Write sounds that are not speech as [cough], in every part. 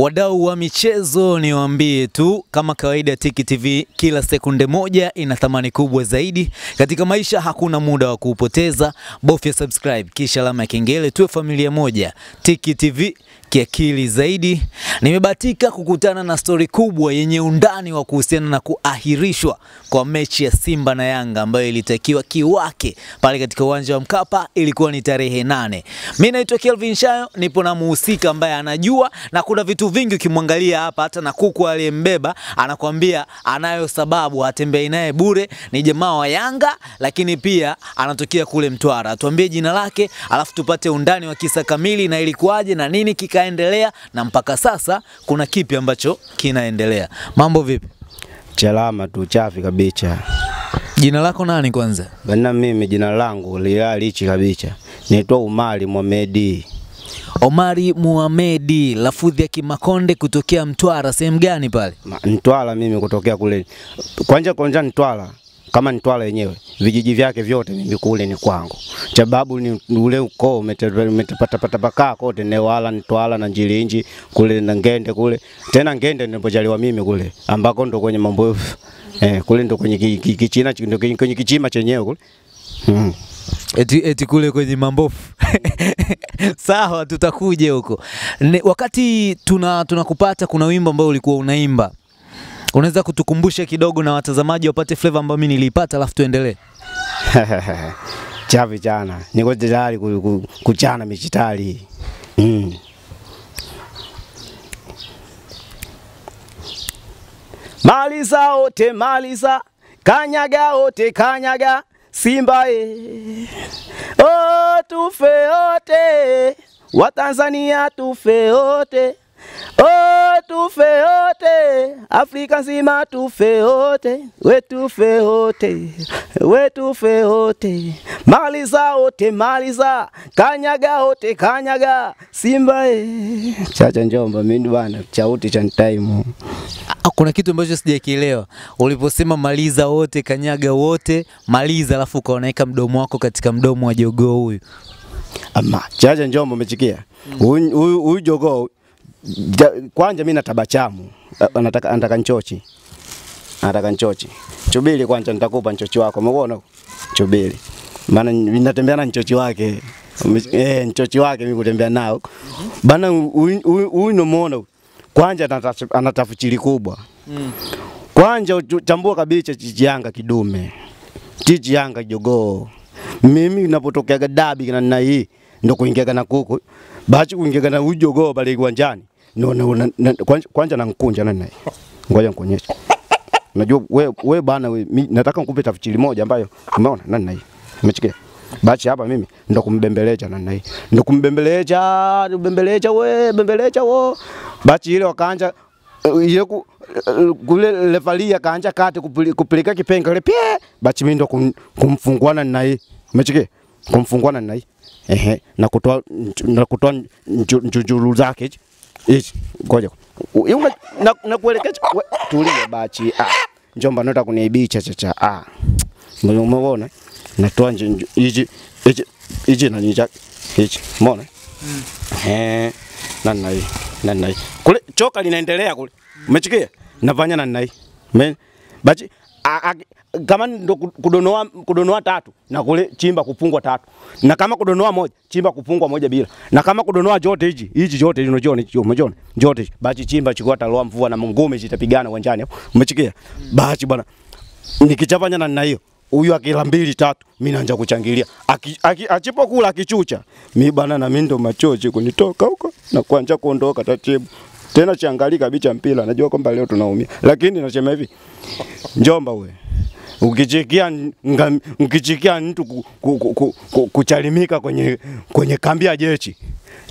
Wadau wa michezo, niwaambie tu kama kawaida, Tiki TV kila sekunde moja ina thamani kubwa zaidi katika maisha. Hakuna muda wa kuupoteza, bofya subscribe kisha alama ya kengele, tuwe familia moja. Tiki TV kiakili zaidi. Nimebahatika kukutana na stori kubwa yenye undani wa kuhusiana na kuahirishwa kwa mechi ya Simba na Yanga ambayo ilitakiwa kiwake pale katika uwanja wa Mkapa, ilikuwa ni tarehe nane. Mimi naitwa Kelvin Shayo, nipo na muhusika ambaye anajua na kuna vitu vingi ukimwangalia hapa, hata na kuku aliyembeba anakwambia anayo sababu, hatembei naye bure. Ni jamaa wa Yanga, lakini pia anatokea kule Mtwara. Tuambie jina lake, alafu tupate undani wa kisa kamili na ilikuwaje na nini kikaendelea, na mpaka sasa kuna kipi ambacho kinaendelea. Mambo vipi? Chalama tu chafi kabisa. Jina lako nani kwanza? Bana, mimi jina langu lilalichi kabisa, naitwa Umari Mohamedi. Omari Muhamedi, lafudhi ya Kimakonde kutokea Mtwara. Sehemu gani pale? Mtwara mimi kutokea kule kwanja kwanja Ntwala kama Ntwala yenyewe vijiji vyake vyote mimi kule ni kwangu, sababu ni ule ukoo umetapata pakaa kote Newala, Ntwala na Njilinji kule na Ngende kule tena Ngende nilipojaliwa mimi kule ambako ndo kwenye mambo eh, kule ndo kwenye ki- ki- kichina ndo kwenye kichima chenyewe kule mm. Eti, eti kule kwenye mambofu [laughs] sawa, tutakuja huko. Wakati tuna tunakupata, kuna wimbo ambao ulikuwa unaimba, unaweza kutukumbusha kidogo na watazamaji wapate flavor ambayo mimi niliipata, alafu tuendelee. [laughs] chavi vijana, niko tayari ku- ku- kuchana michitari mm. Maliza ote maliza, kanyaga ote kanyaga, Simba e. Oh, tufe ote, Watanzania tufe ote. Oh, tufe ote, Afrika nzima tufe ote, we tufe ote, we tufe ote. Maliza ote maliza, kanyaga ote kanyaga, Simba e. Chacha Njomba, mimi bwana, chauti cha time. Kuna kitu ambacho sijakielewa uliposema maliza wote, kanyaga wote, maliza, alafu ukaonaweka mdomo wako katika mdomo wa jogoo huyu. Ama chacha Njomba, umechikia huyu mm. huyu jogoo ja, kwanja mimi natabachamu anataka anataka nchochi. Anataka nchochi. Chubili kwanja, nitakupa nchochi wako. Umeona chubili. Maana ninatembea na nchochi wake. Eh nchochi wake mimi kutembea nao. Bana huyu- unamuona kwanja anatafuchili kubwa. Kwanja chambua kabisa chichi yanga kidume. Chichi yanga jogoo. Mimi napotokeaga dabi na hii ndo kuingia na kuku. Bachi kuingia na ujogoo pale uwanjani no, no, na, na, kwanja nankunja na naye? Ngoja nikuonyeshe. Unajua we, we bana we, mi, nataka nikupe tafsiri moja ambayo umeona nani na hii umechikia bachi hapa mimi ndo kumbembeleja na hii ndo kumbembeleja, kumbembeleja we bembeleja wo. Bachi ile wakaanja eh, ile ku, eh, kule lefalia kaanja kati kupeleka kipenga ile pie! Bachi mimi ndo kum, kumfunguana na hii Umechike? kumfunguana na hii ehe na kutoa na kutoa nju- njujuru zake hichi ngoja. Yunga na, na kuelekeza tulia bachi. Ah njomba nota kuniibicha cha. ah umeona natoa hichi hichi hichi na nicha hichi umeona eh nani hii? Nani hii? Kule choka linaendelea kule. Umechikia nafanya nani hii? Bachi a, a, kama ndo kudonoa kudonoa tatu na kule chimba kupungwa tatu. Na kama kudonoa moja chimba kupungwa moja bila. Na kama kudonoa jote hichi hichi jote hichi unajiona hichi umejiona? Jote hichi. Bachi chimba chikuwa taloa mvua na ngome zitapigana uwanjani. Hapo umechikia bachi bwana nikichafanya na nina hiyo huyu akila mbili tatu mimi naanza kuchangilia. Achipokula akichucha. Mi bana na mimi ndo machozi kunitoka huko na kuanza kuondoka taratibu tena chiangali kabisa mpira najua kwamba leo tunaumia lakini nasema hivi njomba we ukichikia mtu ku, ku, ku, ku, ku, kuchalimika kwenye kwenye kambi ya jeshi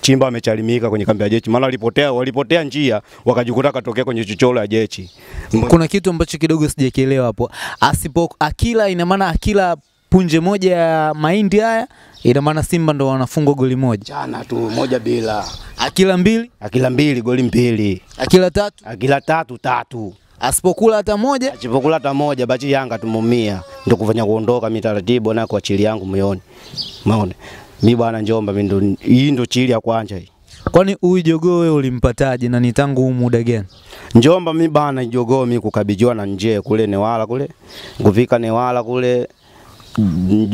Chimba amechalimika kwenye kambi ya jeshi, maana walipotea walipotea njia wakajikuta katokea kwenye chochoro ya jeshi. Kuna kitu ambacho kidogo sijakielewa hapo. Asipo akila, ina maana akila punje moja ya mahindi haya, ina maana Simba ndo wanafungwa goli moja. Jana tu moja bila, Akila mbili, akila mbili goli mbili, akila tatu, akila tatu tatu, asipokula hata moja? Asipokula hata moja bachi Yanga tumumia, Ndio kufanya kuondoka mitaratibu na kwa chili yangu moyoni. Maone mi bwana Njomba, mimi ndo hii ndo chili ya kwanja hii. Kwani huyu jogoo wewe ulimpataje na ni tangu muda gani? Njomba mi bana jogoo mi kukabijiwa na nje kule Newala kule. Kufika Newala kule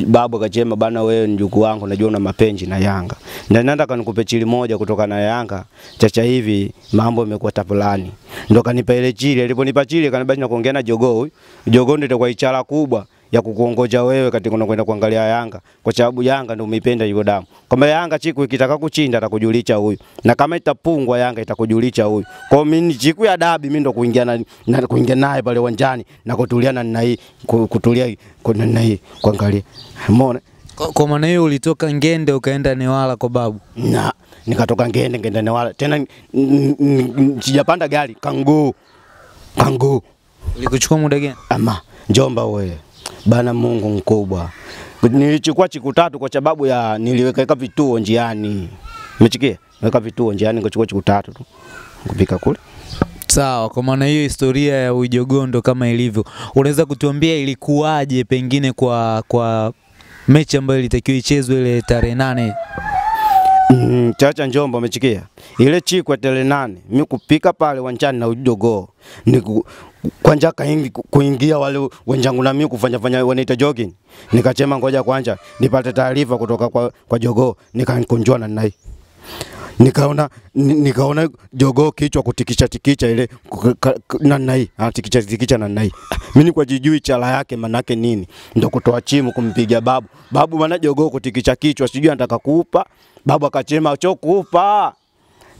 babu akachema bana, wewe njuku wangu, najua una mapenzi na Yanga, na nataka nikupe chili moja kutoka na Yanga. Chacha hivi mambo yamekuwa tapulani, ndo kanipa ile chili. Aliponipa chili kanibaki na kuongea na jogoo. Jogoo ndio itakuwa ichara kubwa ya kukuongoja wewe katika unakwenda kuangalia Yanga, kwa sababu Yanga ndio umeipenda hiyo damu. Kama Yanga chiku ikitaka kuchinda atakujulisha huyu, na kama itapungwa Yanga itakujulisha huyu. Kwa hiyo mimi chiku ya dabi mimi ndo kuingia na, na kuingia naye pale uwanjani na kutulia na nina hii kutulia kwa nina hii kuangalia. Umeona? Kwa, kwa maana hiyo ulitoka Ngende ukaenda Newala kwa babu. na nikatoka ngende ngende Newala tena sijapanda gari kanguu kanguu Ilikuchukua muda gani? ama Njomba we bana, Mungu mkubwa. Nilichukua siku tatu kwa sababu ya niliweka vituo njiani, umechikia weka vituo njiani, nikachukua siku tatu tu kupika kule. Sawa, kwa maana hiyo historia ya ujogondo kama ilivyo, unaweza kutuambia ilikuwaje pengine kwa kwa mechi ambayo ilitakiwa ichezwe ile tarehe nane? Mm, chacha Njomba umechikia ile chikwa tele nane mi kupika pale wanjani na ujogo. niku kwanja kaingi kuingia wale wenzangu na mimi kufanya fanya wanaita jogging, nikachema ngoja kwanja nipate taarifa kutoka kwa, kwa jogo, nikakunjwa na nai nikaona nikaona jogoo kichwa kutikisha tikicha ile nanai nai anatikisha tikicha na nai [laughs] mimi kwa jijui chala yake manake nini. Ndo kutoa chimu kumpiga babu. Babu maana jogoo kutikisha kichwa sijui anataka kuupa. Babu akachema cho kuupa.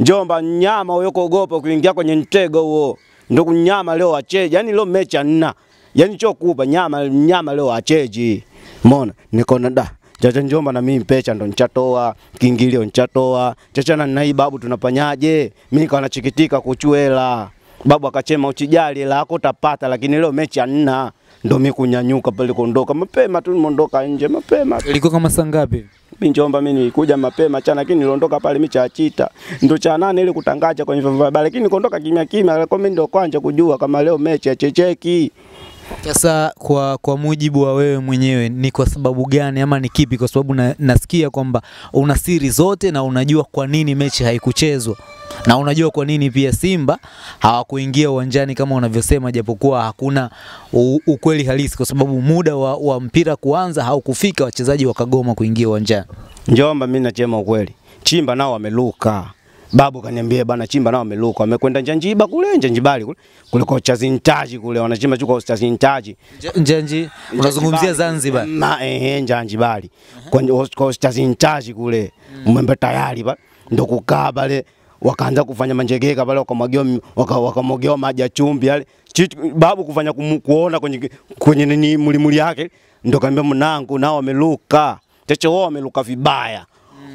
Njomba nyama huyo kuogopa kuingia kwenye mtego huo. Ndo kunyama leo acheje yani leo mechi nna yani cho kuupa nyama nyama leo acheje umeona? Nikaona da Chacha Njomba na mimi mpecha ndo nchatoa kingilio nchatoa chacha na nai babu tunafanyaje mimi kana nachikitika kuchuela babu akachema uchijali hela yako utapata lakini leo mechi hamna. ndo mimi kunyanyuka pale kuondoka mapema tu nimeondoka nje mapema. Ilikuwa kama saa ngapi? Mimi Njomba mimi nilikuja mapema chana, lakini niliondoka pale mimi cha chita ndo cha nane ile kutangaza kwenye vyombo vya habari, lakini kuondoka kimya kimya, kwa mimi ndo kwanza kujua kama leo mechi ya checheki. Sasa kwa, kwa mujibu wa wewe mwenyewe ni kwa sababu gani ama ni kipi? Kwa sababu na, nasikia kwamba una siri zote na unajua kwa nini mechi haikuchezwa na unajua kwa nini pia Simba hawakuingia uwanjani kama unavyosema, japokuwa hakuna ukweli halisi, kwa sababu muda wa, wa mpira kuanza haukufika, wachezaji wakagoma kuingia uwanjani. Njomba mimi nachema ukweli, Chimba nao wameluka. Babu kaniambia bana, Chimba nao wameluka, wamekwenda Njanjiba kule Njanjibali kule kule kwa zintaji kule, wanachimba chuko kwa zintaji. Njanji, unazungumzia Zanzibar. Ma eh Njanjibali. Kwa kwa zintaji kule. Umembe tayari ba ndo kukaa pale wakaanza kufanya manjegeka pale wakamwagiwa waka- wakamwagiwa maji ya chumvi yale. Babu kufanya kumu, kuona kwenye kwenye nini mulimuli yake ndo kaambia mnangu nao wameluka. Techo wao wameluka vibaya.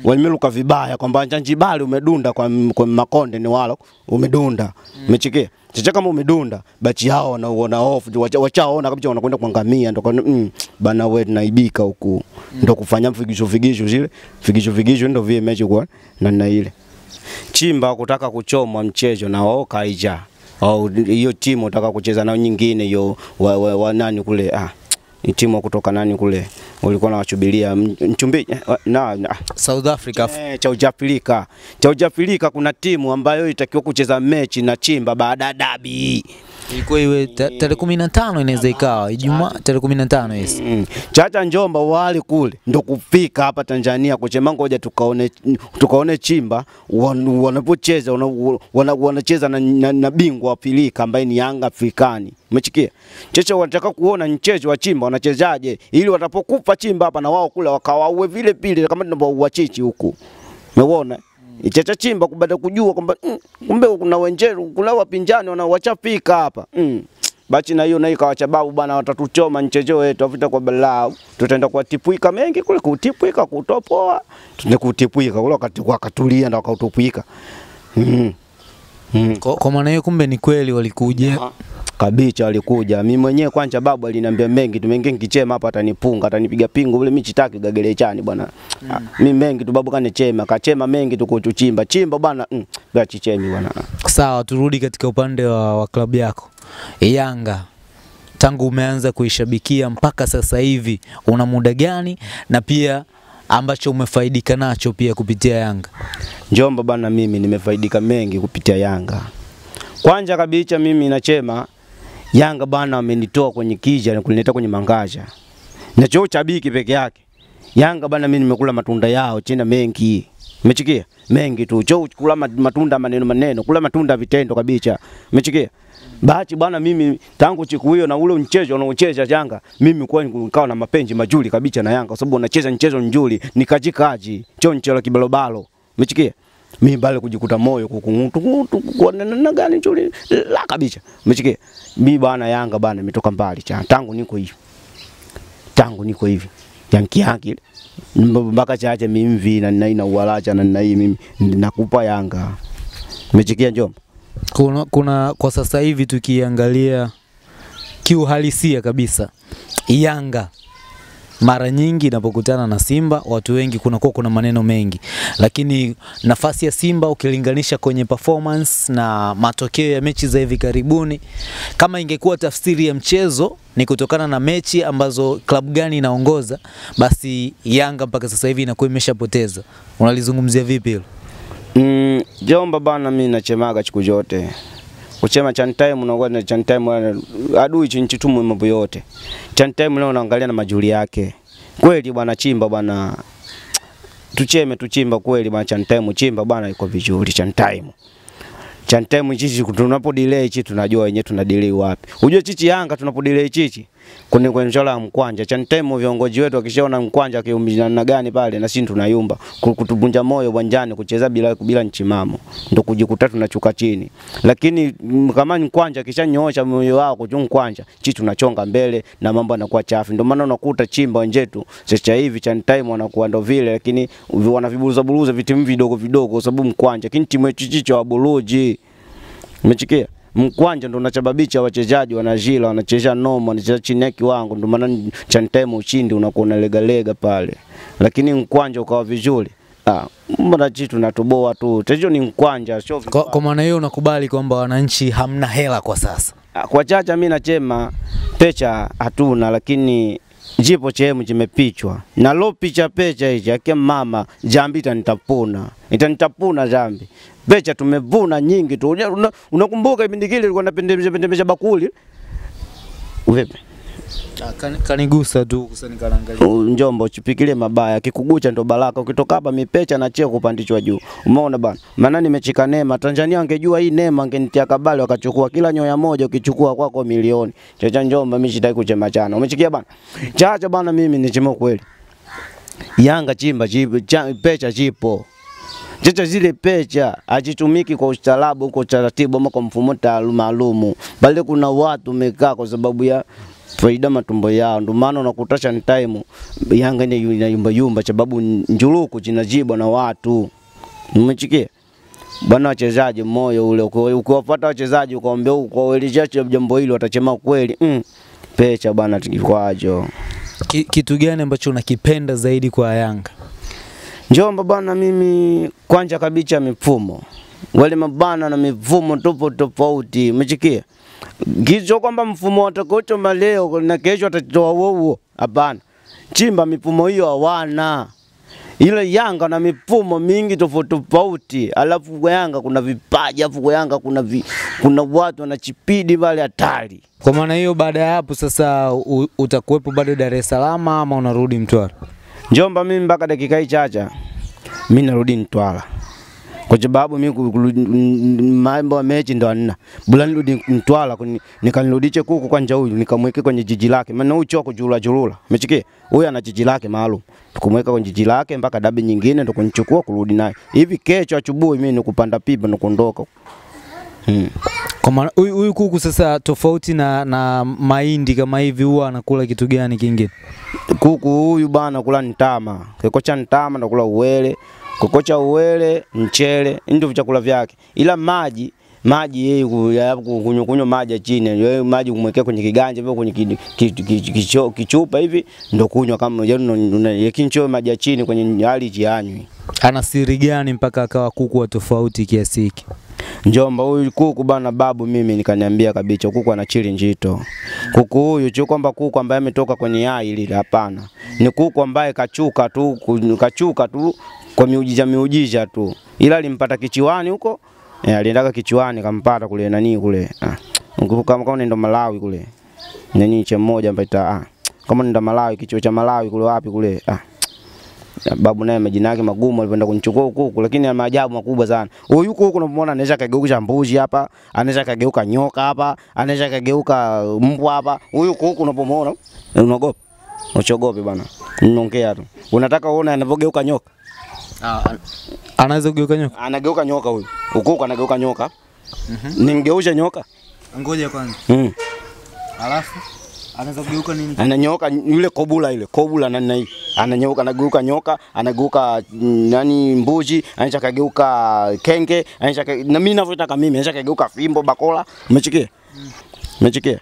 Wameluka vibaya kwamba Njanjibali umedunda kwa, kwa makonde ni walo umedunda. Umechikia? Chacha kama umedunda bachi yao na uona hofu wacha- wachaona kabisa wanakwenda kuangamia ndo mm, bana wewe tunaibika huku. Ndo kufanya figisho figisho zile figisho figisho ndo vile mechi kwa na na ile. Chimba kutaka kuchomwa mchezo na wao kaija. Au hiyo timu utaka kucheza nao nyingine hiyo wa, wa, wa nani kule? Ah timu kutoka nani kule walikuwa nawachubilia mchumbi na, na South Africa. e, cha ujapilika cha ujapilika kuna timu ambayo itakiwa kucheza mechi na Chimba baada ya dabi Ilikuwa iwe tarehe kumi na tano inaweza ikawa Ijumaa tarehe kumi na tano yes. Mm. Chacha Njomba wali kule ndo kufika hapa Tanzania kuchema, ngoja tukaone tukaone Chimba wanapocheza wana- wana- wanacheza na, na, na bingwa wa Afrika ambaye ni Yanga Afrikani. Umechikia? Chacha, wanataka kuona mchezo wa Chimba wanachezaje ili watapokufa Chimba hapa na wao kule wakawaue vile vile kama tunavyoua chichi huku. Umeona? Ichacha Chimba kubada kujua kwamba mm, kumbe kuna wenjeru kuna wapinzani wanaowachafika hapa. Mm. Bachi na hiyo na hiyo kawacha babu bana, watatuchoma mchezo wetu afuta kwa balaa. Tutaenda kuwatipuika mengi kule, kutipuika kutopoa, tutaenda kutipuika kule, wakati wakatulia na wakautupuika. Mm. Mm. Kwa, kwa maana hiyo kumbe ni kweli walikuja. Kabicha walikuja Mimi mwenyewe kwanza babu aliniambia mengi tu mengi nikichema hapa atanipunga, atanipiga pingu vile mimi chitaki gagelechani bwana. Mm. Mimi mengi tu babu kanichema, kachema mengi tu kuchuchimba. Chimba bwana, mm, bila chichemi bwana. Sawa, turudi katika upande wa, wa klabu yako Yanga. Tangu umeanza kuishabikia mpaka sasa hivi una muda gani, na pia ambacho umefaidika nacho pia kupitia Yanga? Njomba bana, mimi nimefaidika mengi kupitia Yanga. Kwanza kabisa mimi nachema Yanga bana amenitoa kwenye kija na kunileta kwenye mangaja. cha biki peke yake. Yanga bana mimi nimekula matunda yao chena mengi. Umechikia? Mengi tu. choo kula matunda maneno maneno, kula matunda vitendo kabisa. Umechikia? Bahati bana, mimi tangu siku hiyo na ule mchezo unaocheza Yanga, mimi kwa nikawa na mapenzi majuli kabisa na Yanga kwa sababu unacheza mchezo mzuri, nikajikaji, choncho la kibalobalo. Umechikia? Mimi bale kujikuta moyo kukungutu kwa na gani chuli la kabisa. mchike Mimi bwana Yanga bwana nimetoka mbali cha tangu niko hivi. Tangu niko hivi. Yanki yake mpaka chache mimi mvi na ina uwalacha na nina hii mimi nakupa Yanga. mchikia Njomba? Kuna, kuna kwa sasa hivi tukiangalia kiuhalisia kabisa Yanga mara nyingi inapokutana na Simba watu wengi kunakuwa kuna maneno mengi, lakini nafasi ya Simba ukilinganisha kwenye performance na matokeo ya mechi za hivi karibuni, kama ingekuwa tafsiri ya mchezo ni kutokana na mechi ambazo klabu gani inaongoza, basi Yanga mpaka sasa hivi inakuwa imeshapoteza. Unalizungumzia vipi hilo? Mm, Jomba bana, mimi nachemaga siku zote kuchema chantime unakuwa na chantime time adui chinchitumu mambo yote. Chantime leo unaangalia na majuri yake. Kweli bwana chimba bwana tucheme tuchimba kweli bwana chantime chimba bwana iko vizuri chantime chantime chichi tunapo delay chichi tunajua wenyewe tuna delay wapi. Unajua chichi Yanga tunapo delay chichi kwenye kwenjola mkwanja chantime viongozi wetu akishaona mkwanja akiumbizana na gani pale na sisi tunayumba. Kutubunja moyo uwanjani kucheza bila bila nchimamo. Ndo kujikuta tunachuka chini. Lakini mm, kama mkwanja kishanyoosha moyo wao kuchu mkwanja chi tunachonga mbele na mambo yanakuwa chafu. Ndio maana unakuta chimba wenzetu sasa hivi chantime wanakuwa ndo vile lakini wanaviburuza buruza vitimu vidogo vidogo kwa sababu mkwanja lakini timu yetu chichi cha waburuji Umechikia? Mkwanja ndo unasababisha wachezaji wanajila, wanacheza noma, wanacheza chini ya kiwango, ndio maana chantema ushindi unakuwa unalegalega pale. Lakini mkwanja ukawa vizuri. Ah, mbona chitu tunatoboa tu. Tatizo ni mkwanja, sio Kwa, kwa maana hiyo unakubali kwamba wananchi hamna hela kwa sasa? Ah, Kwa chacha mimi nachema pecha hatuna, lakini jipo chemu chimepichwa. Na lo picha pecha hichi ake mama jambi itanitapuna. Itanitapuna jambi. Pecha tumevuna nyingi tu. Unakumbuka una- unakumbuka kipindi kile napendemesha pendemesha bakuli? Vipi Kanigusa tu njomba uchipikilie mabaya kikugucha ndo baraka ukitoka hapa mipecha na cheo kupandishwa juu. Umeona bana? Maana nimechika neema. Tanzania angejua hii neema angenitia kabali wakachukua kila nyoya moja ukichukua kwako milioni. Chacha njomba mimi sitaki kuchema chana. Umechikia bana? Chacha bana mimi nichema kweli Yanga chimba chipo, cha, pecha chipo. Chacha zile pecha hazitumiki kwa ustaarabu, kwa utaratibu ama kwa mfumo maalumu, bali kuna watu umekaa kwa sababu ya faida matumbo yao. Ndio maana unakuta shani time Yanga ina yumba yumba, sababu njuruku zinajibwa na watu. Umechikia bwana, wachezaji moyo ule, uki- ukiwafuata wachezaji ukawaambia ukawaelezea jambo hilo, watachema kweli mm. Pecha bwana, tikikwajo Ki, kitu gani ambacho unakipenda zaidi kwa Yanga? Njomba bwana, mimi kwanza kabisa mifumo wale mabana na mifumo tofauti tofauti, umechikia gizo kwamba mfumo watakaochoma leo na kesho atatoa huo, hapana. Chimba mifumo hiyo hawana, ile Yanga na mifumo mingi tofauti tofauti, alafu kwa Yanga kuna vipaji, alafu kwa Yanga kuna vi, kuna watu wanachipidi pale hatari. Kwa maana hiyo, baada ya hapo sasa u, utakuwepo bado Dar es Salaam ama unarudi Mtwara? Njomba mimi mpaka dakika hii chacha mimi narudi Mtwara kwa sababu mimi mambo ya mechi ndo anna bula nirudi Mtwara nikanirudiche nikanirudishe kuku kwanja huyu nikamweke kwenye jiji lake, maana huyu choko jula jurula, umechikia huyu ana jiji lake maalum, tukumweka kwenye jiji lake mpaka dabi nyingine ndo kunichukua kurudi naye. Hivi. Kesho asubuhi mimi nikupanda pipa na kuondoka hmm. Kwa maana huyu huyu kuku sasa, tofauti na, na mahindi kama hivi, huwa anakula kitu gani kingine? kuku huyu bana kula ntama, kikocha ntama ndo kula uwele, kikocha uwele, mchele, ndio vichakula vyake, ila maji maji yeye ku- kunywa kunywa maji ya chini, yeye maji kumwekea kwenye kiganja hivyo kwenye ki- ki- ki- ki- kichupa hivi ndo kunywa kama yeye yekincho maji ya chini kwenye hali jianywi. Ana siri gani mpaka akawa kuku wa tofauti kiasi hiki? Njomba huyu kuku bana, babu mimi nikaniambia kabisa, kuku ana chili njito. Kuku huyu sio kwamba kuku ambaye ametoka kwenye yai lile, hapana. Ni kuku ambaye kachuka tu, kachuka tu kwa miujiza miujiza tu, ila alimpata kichiwani huko eh, aliendaka kichiwani kampata kule nani kule ah. Kama kama nenda Malawi kule nani cha mmoja ambaye ah. kama nenda Malawi kichwa cha Malawi kule wapi kule ah. Babu naye majina yake magumu alipenda kunichukua huko huko, lakini ana maajabu makubwa sana. Huyu yuko huko unamwona anaweza kageuka mbuzi hapa, anaweza kageuka nyoka hapa, anaweza kageuka mbwa hapa. Huyu yuko huko unapomwona unaogopa. Usiogope bwana. mnongea tu. Unataka uone anavyogeuka nyoka? Anaweza kugeuka nyoka? Anageuka nyoka huyu. Huku huku anageuka nyoka. Nimgeushe nyoka? Ngoja kwanza. Mm. Alafu anaweza kugeuka nini? Ananyoka yule kobula ile, kobula nani na hii. Ananyoka anageuka nyoka, anageuka mm, nani mbuzi, anaweza kageuka kenge, anaweza ka- na mimi ninavyotaka mimi, anaweza kageuka fimbo bakola. Umechikia? Umechikia?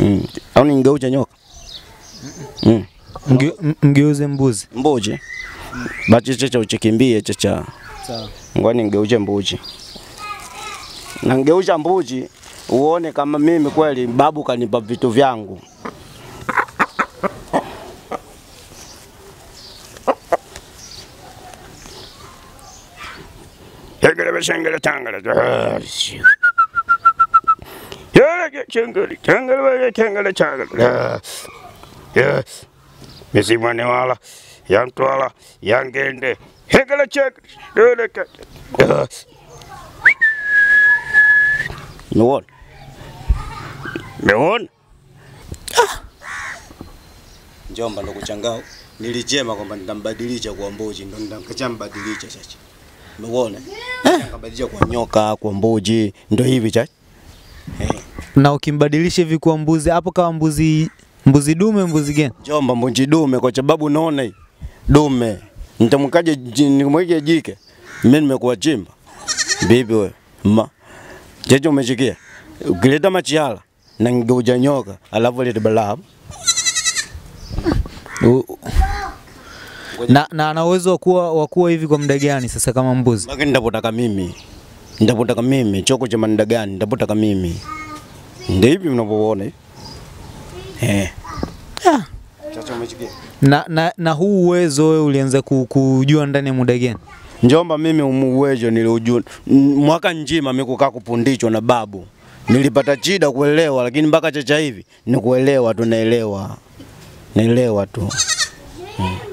Mm. Au ningeuche nyoka? Mm. Mge, mgeuze mbuzi. Mbuzi. Basi checha uchikimbie checha. Sawa. Ningeuche mbuji. Na ngeucha mbuji uone kama mimi kweli babu kanipa vitu vyangu. Hegele beshengele tangale. Yele chengele chengele chengele chengele. Yes. Misi mwane wala yantwala yangende hegele chek dole ke. Meona? Meona? Njomba ndo kuchangao. Nilijema kwamba nitambadilisha kwa mbuzi ndo nikachambadilisha chachi. Umeona? Nikabadilisha kwa nyoka, kwa mbuzi, ndo hivi chachi. Na ukimbadilisha hivi kwa mbuzi, hapo kama mbuzi mbuzi dume, mbuzi gani? Njomba mbuzi dume kwa sababu naona hii dume. Nitamwekaje ji- nimweke jike? Mimi nimekuwa chimba. Bibi wewe. Ma. Jeje umeshikia? Ukileta machiala na ngeuja nyoka, alafu lete balaa. Na, na ana uwezo wa kuwa wa kuwa hivi kwa muda gani sasa kama mbuzi? Lakini ndapotaka mimi. Ndapotaka mimi choko cha manda gani? Ndapotaka mimi. Ndio hivi mnapoona. Eh. Chacha umeshikia? Na, na, na huu uwezo wewe ulianza kujua ndani ya muda gani? Njomba mimi umuwejo niliujua mwaka njima mimi kukaa kupundishwa na babu. Nilipata chida kuelewa, lakini mpaka chacha hivi ni kuelewa tu, naelewa naelewa tu. Mm. [laughs]